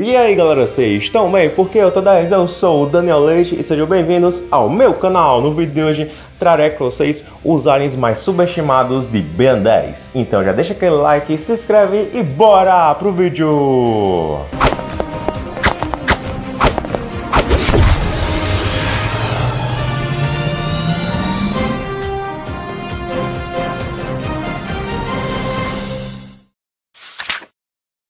E aí galera, vocês estão bem? Porque eu tô 10, eu sou o Daniel Leite e sejam bem-vindos ao meu canal. No vídeo de hoje trarei com vocês os aliens mais subestimados de Ben 10. Então já deixa aquele like, se inscreve e bora pro vídeo!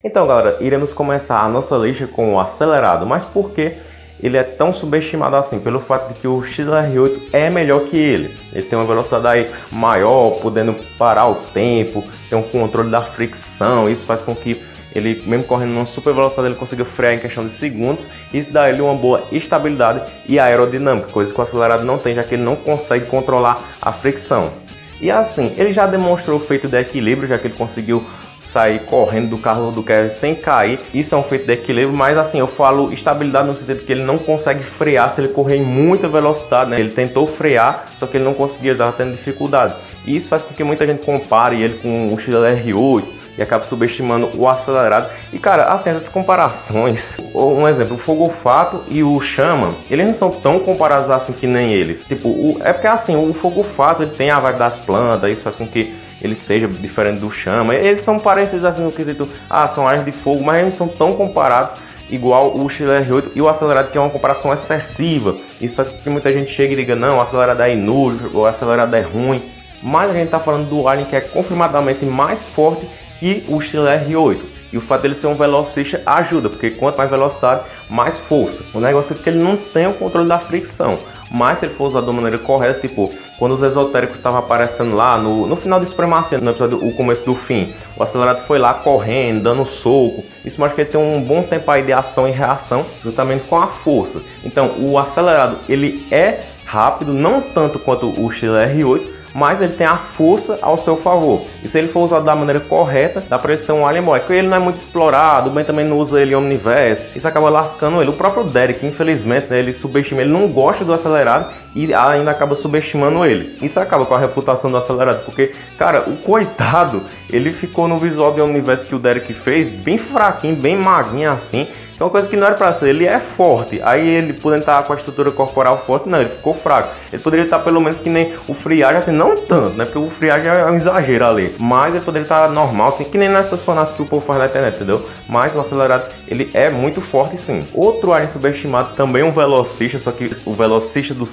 Então, galera, iremos começar a nossa lista com o acelerado, mas por que ele é tão subestimado assim? Pelo fato de que o XLR8 é melhor que ele. Ele tem uma velocidade aí maior, podendo parar o tempo, tem um controle da fricção, isso faz com que ele, mesmo correndo numa super velocidade, ele consiga frear em questão de segundos. Isso dá ele uma boa estabilidade e aerodinâmica, coisa que o acelerado não tem, já que ele não consegue controlar a fricção. E assim, ele já demonstrou o feito de equilíbrio, já que ele conseguiu sair correndo do carro do Kevin sem cair. Isso é um feito de equilíbrio, mas assim, eu falo estabilidade no sentido que ele não consegue frear se ele correr em muita velocidade, né? Ele tentou frear, só que ele não conseguia, estava tendo dificuldade. E isso faz com que muita gente compare ele com o XLR8 e acaba subestimando o acelerado. E cara, assim, essas comparações, um exemplo, o Fogo Fato e o Chama, eles não são tão comparados assim que nem eles. Tipo, o, é porque assim, o Fogo Fato ele tem a vibe das plantas, isso faz com que ele seja diferente do chama. Eles são parecidos assim no quesito, ah, são áreas de fogo, mas eles não são tão comparados igual o XLR8 e o acelerado, que é uma comparação excessiva. Isso faz com que muita gente chegue e diga, não, o acelerado é inútil, o acelerado é ruim. Mas a gente está falando do Alien que é confirmadamente mais forte que o XLR8. E o fato dele ser um velocista ajuda, porque quanto mais velocidade, mais força. O negócio é que ele não tem o controle da fricção. Mas se ele for usado da maneira correta, tipo, quando os esotéricos estavam aparecendo lá no, no final do Supremacia, no episódio O Começo do Fim, o acelerado foi lá correndo, dando soco. Isso mostra que ele tem um bom tempo aí de ação e reação, juntamente com a força. Então, o acelerado, ele é rápido, não tanto quanto o XLR8, mas ele tem a força ao seu favor. E se ele for usado da maneira correta, dá pra ele ser um alien boy. Porque ele não é muito explorado, o Ben também não usa ele Omniverse. Isso acaba lascando ele. O próprio Derek, infelizmente, né, ele subestima, ele não gosta do acelerado e ainda acaba subestimando ele. Isso acaba com a reputação do acelerado, porque, cara, o coitado, ele ficou no visual de Omniverse que o Derek fez, bem fraquinho, bem magrinho assim. É uma coisa que não era para ser. Ele é forte. Aí ele podendo estar com a estrutura corporal forte, não, ele ficou fraco. Ele poderia estar pelo menos que nem o friagem, assim, não tanto, né? Porque o friagem é um exagero ali. Mas ele poderia estar normal, que, nem nessas fanas que o povo faz na internet, entendeu? Mas o acelerado, ele é muito forte sim. Outro alien subestimado, também um velocista, só que o velocista dos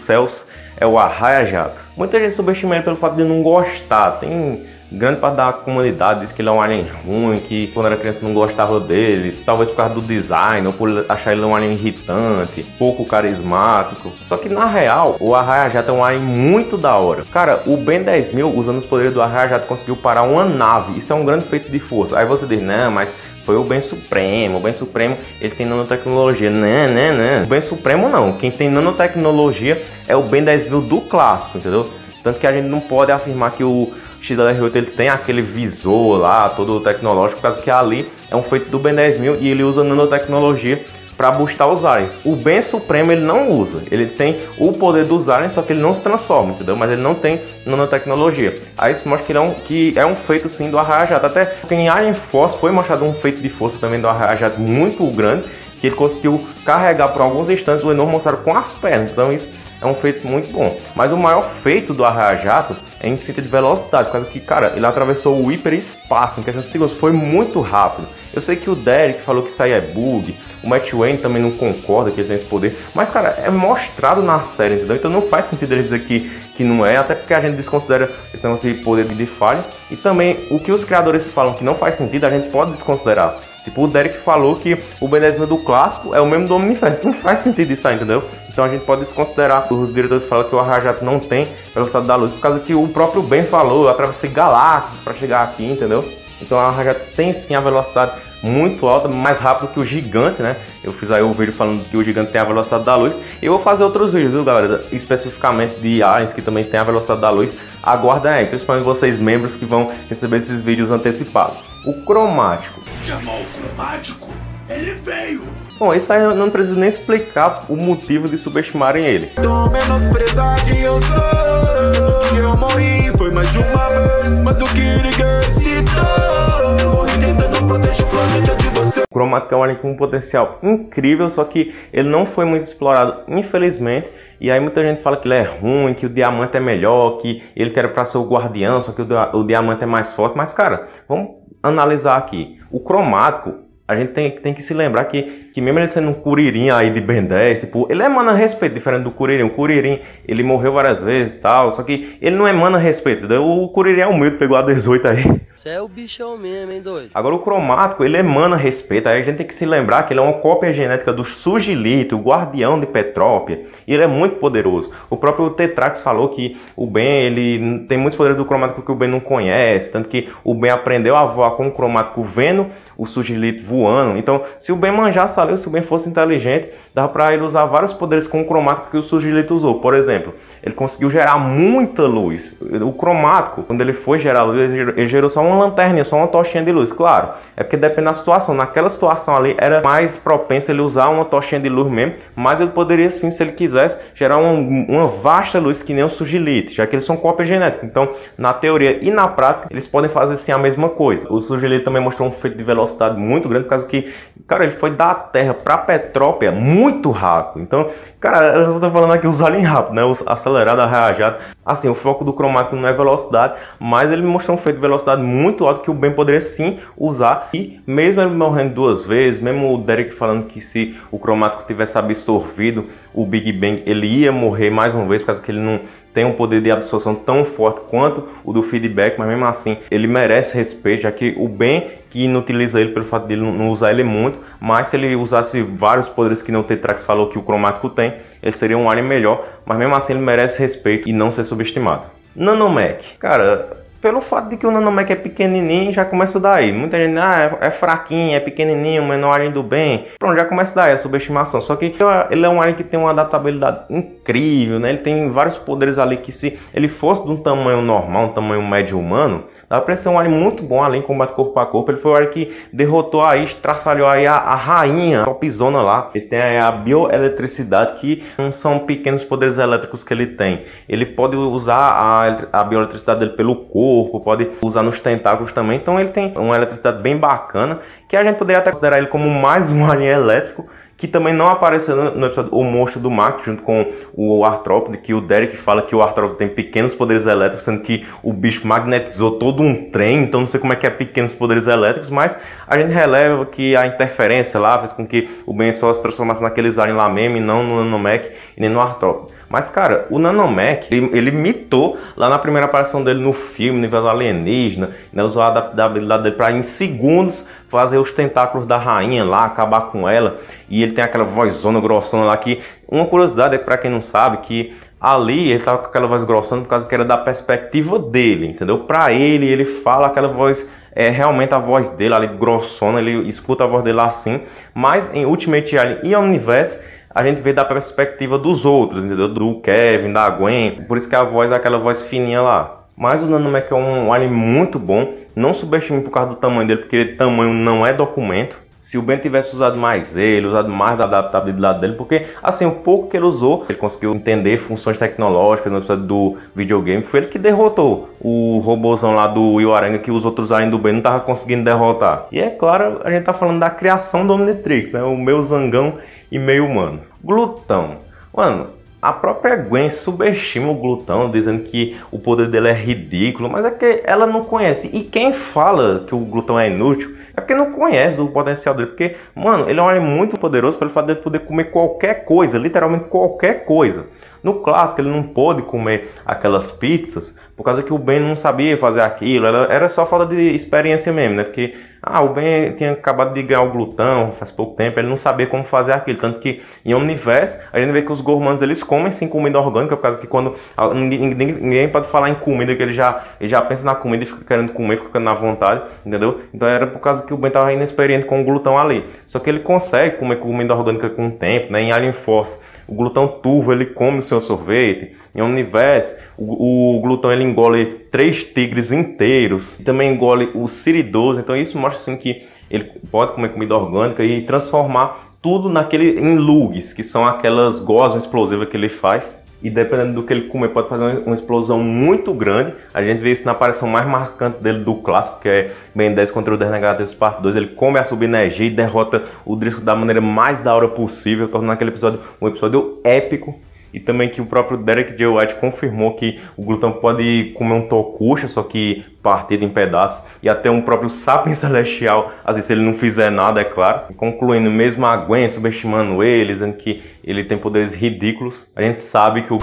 é o Arraia Jato. Muita gente subestima ele pelo fato de não gostar. Tem grande parte da comunidade diz que ele é um alien ruim, que quando era criança não gostava dele, talvez por causa do design ou por achar ele um alien irritante, pouco carismático. Só que na real, o Arraia-Jato é um alien muito da hora. Cara, o Ben 10.000, usando os poderes do Arraia-Jato, conseguiu parar uma nave. Isso é um grande feito de força. Aí você diz, não, mas foi o Ben Supremo. O Ben Supremo, ele tem nanotecnologia. Não, não, não. O Ben Supremo não. Quem tem nanotecnologia é o Ben 10.000 do clássico, entendeu? Tanto que a gente não pode afirmar que o XLR8 ele tem aquele visor lá, todo tecnológico, por causa que ali é um feito do Ben 10000 e ele usa nanotecnologia para boostar os aliens. O Ben Supremo ele não usa, ele tem o poder dos aliens, só que ele não se transforma, entendeu? Mas ele não tem nanotecnologia. Aí isso mostra que, é um, que é um feito sim do Arraia-Jato. Até porque em Alien Force foi mostrado um feito de força também do Arraia-Jato muito grande, que ele conseguiu carregar por alguns instantes o enorme monstro com as pernas. Então isso é um feito muito bom. Mas o maior feito do Arraia-Jato é em sentido de velocidade, por causa que, cara, ele atravessou o hiperespaço em questão de segundos, foi muito rápido. Eu sei que o Derek falou que isso aí é bug, o Matt Wayne também não concorda que ele tem esse poder, mas, cara, é mostrado na série, entendeu? Então não faz sentido ele dizer que, que não é, até porque a gente desconsidera esse negócio de poder de falha. E também o que os criadores falam que não faz sentido, a gente pode desconsiderar. Tipo, o Derek falou que o Ben 10 do clássico é o mesmo do Omnifest. Não faz sentido isso aí, entendeu? Então a gente pode desconsiderar. Os diretores falam que o Arrajato não tem velocidade da luz, por causa que o próprio Ben falou, eu galáxias para chegar aqui, entendeu? Então a Arrajato tem sim a velocidade muito alta, mais rápido que o gigante, né? Eu fiz aí um vídeo falando que o gigante tem a velocidade da luz. E eu vou fazer outros vídeos, viu, galera? Especificamente de aliens que também tem a velocidade da luz. Aguardem aí, principalmente vocês membros que vão receber esses vídeos antecipados. O cromático. Chamou o cromático? Ele veio! Bom, isso aí eu não preciso nem explicar o motivo de subestimarem ele. Tão menosprezado eu sou, eu morri, foi mais de uma vez, mas o que ninguém citou. Morri tentando proteger o planeta de você. O cromático é um alien com um potencial incrível, só que ele não foi muito explorado, infelizmente. E aí muita gente fala que ele é ruim, que o diamante é melhor, que ele quer para ser o guardião, só que o, o diamante é mais forte. Mas, cara, vamos analisar aqui. O cromático a gente tem, tem que se lembrar que, que mesmo ele sendo um Curirim aí de Ben 10, tipo, ele é mana respeito, diferente do Curirim. O Curirim, ele morreu várias vezes e tal, só que ele não é mana respeito? O Curirim é humilde, pegou a 18 aí. Você é o bichão mesmo, hein, doido? Agora o cromático, ele emana respeito. Aí a gente tem que se lembrar que ele é uma cópia genética do Sugilito, o guardião de Petrópia. E ele é muito poderoso. O próprio Tetrax falou que o Ben, ele tem muitos poderes do cromático que o Ben não conhece. Tanto que o Ben aprendeu a voar com o cromático vendo o Sugilito voando. Então, se o Ben manjasse ali, se o Ben fosse inteligente, dava para ele usar vários poderes com o cromático que o Sugilito usou. Por exemplo, ele conseguiu gerar muita luz. O cromático, quando ele foi gerar luz, ele gerou só uma lanterninha, só uma tochinha de luz. Claro, é porque depende da situação. Naquela situação ali, era mais propenso ele usar uma tochinha de luz mesmo, mas ele poderia sim, se ele quisesse, gerar uma, uma vasta luz que nem o Sugilite, já que eles são cópia genética. Então, na teoria e na prática, eles podem fazer sim a mesma coisa. O Sugilite também mostrou um feito de velocidade muito grande, por causa que, cara, ele foi da Terra para Petrópia muito rápido. Então, cara, eu já estou falando aqui os aliens rápido, né? Os acelerado, arrajado. Assim, o foco do cromático não é velocidade, mas ele mostrou um feito de velocidade muito alto que o Ben poderia sim usar. E mesmo ele morrendo duas vezes, mesmo o Derek falando que se o cromático tivesse absorvido o Big Bang, ele ia morrer mais uma vez, por causa que ele não tem um poder de absorção tão forte quanto o do feedback, mas mesmo assim ele merece respeito, já que o Ben que inutiliza ele pelo fato de ele não usar ele muito, mas se ele usasse vários poderes que o Tetrax falou que o cromático tem, ele seria um alien melhor, mas mesmo assim ele merece respeito e não ser subestimado. Nanomech, cara, pelo fato de que o Nanomech é pequenininho, já começa daí. Muita gente, ah, é, é fraquinho, é pequenininho, menor alien do bem. Pronto, já começa daí a subestimação. Só que ele é um alien que tem uma adaptabilidade incrível, né? Ele tem vários poderes ali que se ele fosse de um tamanho normal, um tamanho médio humano, dá pra ser um alien muito bom ali em combate corpo a corpo. Ele foi o alien que derrotou aí, estraçalhou aí a, a rainha, a topzona lá. Ele tem a bioeletricidade, que não são pequenos poderes elétricos que ele tem. Ele pode usar a, a bioeletricidade dele pelo corpo, corpo, pode usar nos tentáculos também. Então ele tem uma eletricidade bem bacana, que a gente poderia até considerar ele como mais um alien elétrico, que também não apareceu no episódio O Monstro do Mar, junto com o Artrópode, que o Derek fala que o Artrópode tem pequenos poderes elétricos, sendo que o bicho magnetizou todo um trem, então não sei como é que é pequenos poderes elétricos, mas a gente releva que a interferência lá fez com que o Ben só se transformasse naqueles aliens lá mesmo, e não no Nanomech e nem no Artrópode. Mas, cara, o Nanomech, ele, ele mitou lá na primeira aparição dele no filme, nível alienígena, né, usou a adaptabilidade dele para em segundos fazer os tentáculos da rainha lá, acabar com ela. E ele tem aquela vozona grossona lá que. Uma curiosidade é para quem não sabe que ali ele tava com aquela voz grossona por causa que era da perspectiva dele, entendeu? Para ele, ele fala aquela voz é realmente a voz dele ali grossona, ele escuta a voz dele assim, mas em Ultimate Alien e Omniverse a gente vê da perspectiva dos outros, entendeu? Do Kevin, da Gwen. Por isso que a voz é aquela voz fininha lá. Mas o Nanomech é um alien muito bom. Não subestime por causa do tamanho dele, porque tamanho não é documento. Se o Ben tivesse usado mais ele, usado mais da adaptabilidade dele, porque assim, o pouco que ele usou, ele conseguiu entender funções tecnológicas no episódio do videogame, foi ele que derrotou o robôzão lá do Will Aranha que os outros aliens do Ben não estavam conseguindo derrotar. E é claro, a gente tá falando da criação do Omnitrix, né? O meu zangão e meio humano. Glutão. Mano, a própria Gwen subestima o glutão, dizendo que o poder dele é ridículo, mas é que ela não conhece. E quem fala que o glutão é inútil é porque não conhece o potencial dele. Porque, mano, ele é um alien muito poderoso pelo fato de poder comer qualquer coisa, literalmente qualquer coisa. No clássico, ele não pôde comer aquelas pizzas por causa que o Ben não sabia fazer aquilo. Era só falta de experiência mesmo, né? Porque ah, o Ben tinha acabado de ganhar o glutão faz pouco tempo, ele não sabia como fazer aquilo. Tanto que em Omniverse, a gente vê que os gormanos eles comem sim comida orgânica, por causa que quando ninguém, ninguém pode falar em comida, que ele já, ele já pensa na comida e fica querendo comer, fica na vontade, entendeu? Então era por causa que o Ben estava inexperiente com o glutão ali. Só que ele consegue comer comida orgânica com o tempo, né? Em Alien Force o glutão turvo ele come o seu sorvete. Em Omniverse, o, o glutão ele engole três tigres inteiros. E também engole o siridoso. Então isso mostra assim que ele pode comer comida orgânica e transformar tudo naquele em lugs, que são aquelas gosmas explosivas que ele faz. E dependendo do que ele comer pode fazer uma explosão muito grande. A gente vê isso na aparição mais marcante dele do clássico, que é Ben 10 contra o 10 Negativos Parte 2. Ele come a subenergia e derrota o Driscoll da maneira mais da hora possível, tornando aquele episódio um episódio épico e também que o próprio Derek J. White confirmou que o glutão pode comer um tocucha, só que partido em pedaços, e até um próprio sapien celestial, vezes se ele não fizer nada, é claro. Concluindo, mesmo a Gwen subestimando ele, dizendo que ele tem poderes ridículos, a gente sabe que o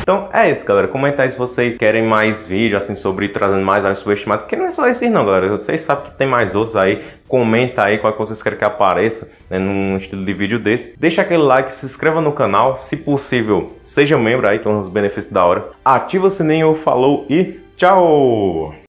então é isso, galera. Comenta aí se vocês querem mais vídeos assim sobre trazendo mais áreas subestimadas. Porque não é só esses não, galera. Vocês sabem que tem mais outros aí. Comenta aí qual que vocês querem que apareça né, num estilo de vídeo desse. Deixa aquele like, se inscreva no canal. Se possível, seja membro aí, que é um dos benefícios da hora. Ativa o sininho, falou e tchau!